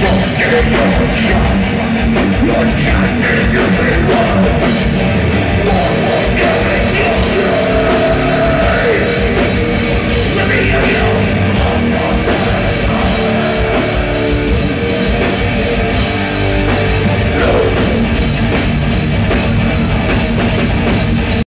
shot, get your shot.